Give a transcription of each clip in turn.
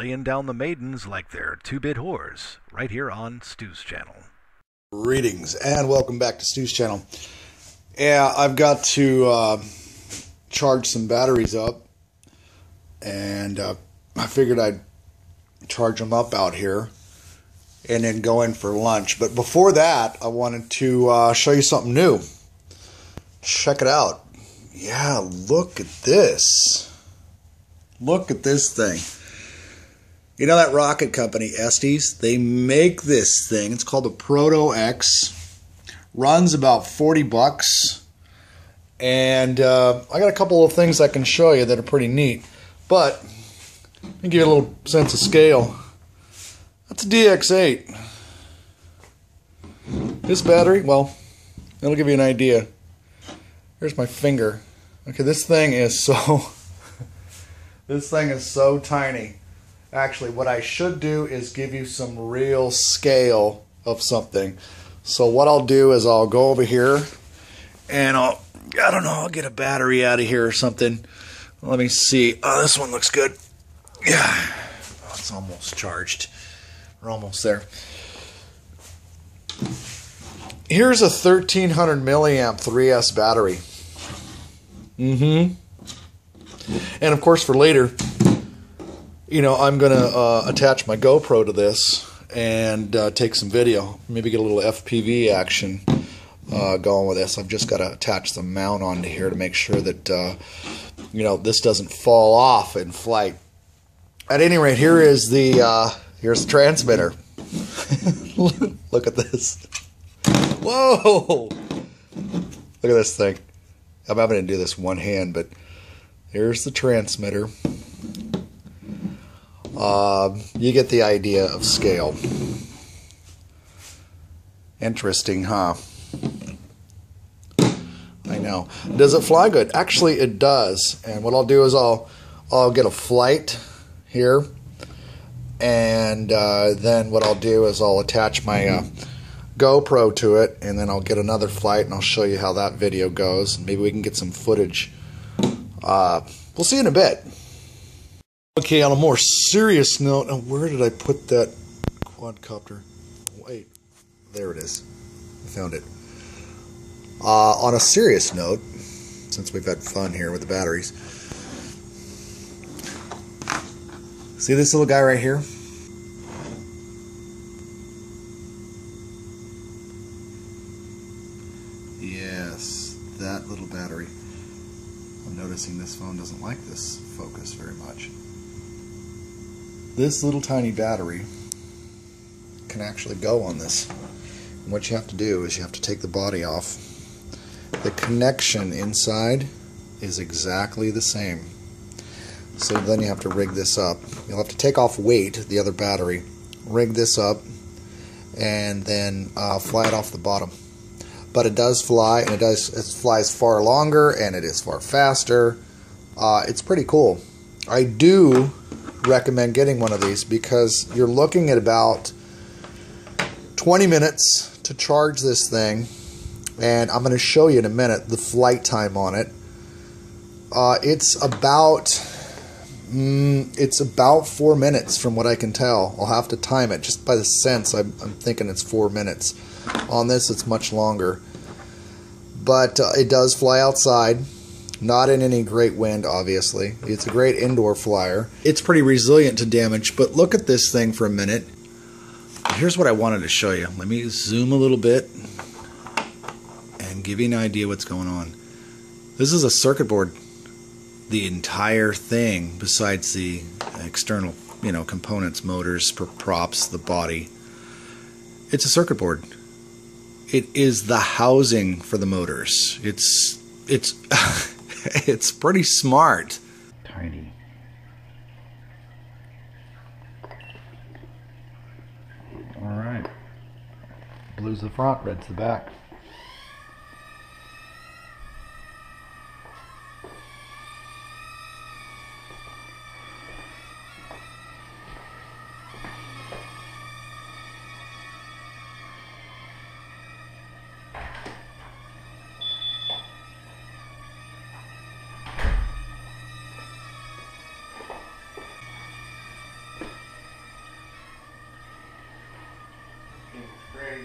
laying down the maidens like they're two bit whores, right here on Stu's channel. Greetings and welcome back to Stu's channel. Yeah, I've got to uh, charge some batteries up, and uh, I figured I'd charge them up out here and then go in for lunch. But before that, I wanted to uh, show you something new. Check it out. Yeah, look at this. Look at this thing. You know that rocket company, Estes? They make this thing. It's called the Proto X. Runs about 40 bucks. And uh, I got a couple of things I can show you that are pretty neat. But, let me give you a little sense of scale. That's a DX8. This battery, well, it'll give you an idea. Here's my finger. Okay, this thing is so... this thing is so tiny. Actually, what I should do is give you some real scale of something. So what I'll do is I'll go over here and I'll, I don't know, I'll get a battery out of here or something. Let me see. Oh, this one looks good. Yeah, oh, it's almost charged. We're almost there. Here's a 1300 milliamp 3S battery. Mm-hmm. And of course, for later, you know, I'm going to uh, attach my GoPro to this and uh, take some video. Maybe get a little FPV action uh, going with this. I've just got to attach the mount onto here to make sure that, uh, you know, this doesn't fall off in flight. At any rate, here is the, uh, here's the transmitter. Look at this. Whoa! Look at this thing. I'm having to do this one hand, but here's the transmitter. Uh, you get the idea of scale. Interesting, huh? I know. Does it fly good? Actually, it does. And what I'll do is I'll I'll get a flight here, and uh, then what I'll do is I'll attach my uh, GoPro to it, and then I'll get another flight, and I'll show you how that video goes. Maybe we can get some footage. Uh, we'll see in a bit. Okay, on a more serious note, now where did I put that quadcopter? Wait, there it is. I found it. Uh, on a serious note, since we've had fun here with the batteries, see this little guy right here? Yes, that little battery. I'm noticing this phone doesn't like this focus very much. This little tiny battery can actually go on this. And what you have to do is you have to take the body off. The connection inside is exactly the same. So then you have to rig this up. You'll have to take off weight, the other battery, rig this up, and then uh, fly it off the bottom. But it does fly, and it does it flies far longer, and it is far faster. Uh, it's pretty cool. I do recommend getting one of these because you're looking at about 20 minutes to charge this thing and I'm going to show you in a minute the flight time on it. Uh, it's about mm, it's about four minutes from what I can tell. I'll have to time it just by the sense. I'm, I'm thinking it's four minutes. On this it's much longer. But uh, it does fly outside not in any great wind, obviously. It's a great indoor flyer. It's pretty resilient to damage, but look at this thing for a minute. Here's what I wanted to show you. Let me zoom a little bit and give you an idea what's going on. This is a circuit board. The entire thing, besides the external, you know, components, motors, props, the body. It's a circuit board. It is the housing for the motors. It's it's it's pretty smart. Tiny. All right. Blue's the front, red's the back. very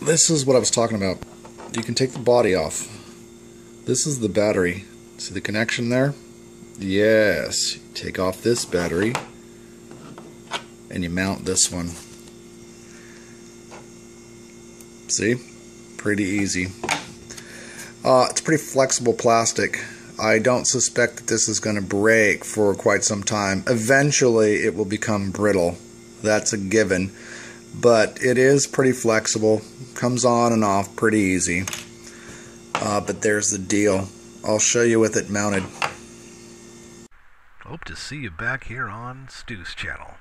This is what I was talking about. You can take the body off. This is the battery. See the connection there? Yes. Take off this battery and you mount this one. See? Pretty easy. Uh, it's pretty flexible plastic. I don't suspect that this is going to break for quite some time. Eventually, it will become brittle. That's a given. But it is pretty flexible. Comes on and off pretty easy. Uh, but there's the deal. I'll show you with it mounted. Hope to see you back here on Stu's channel.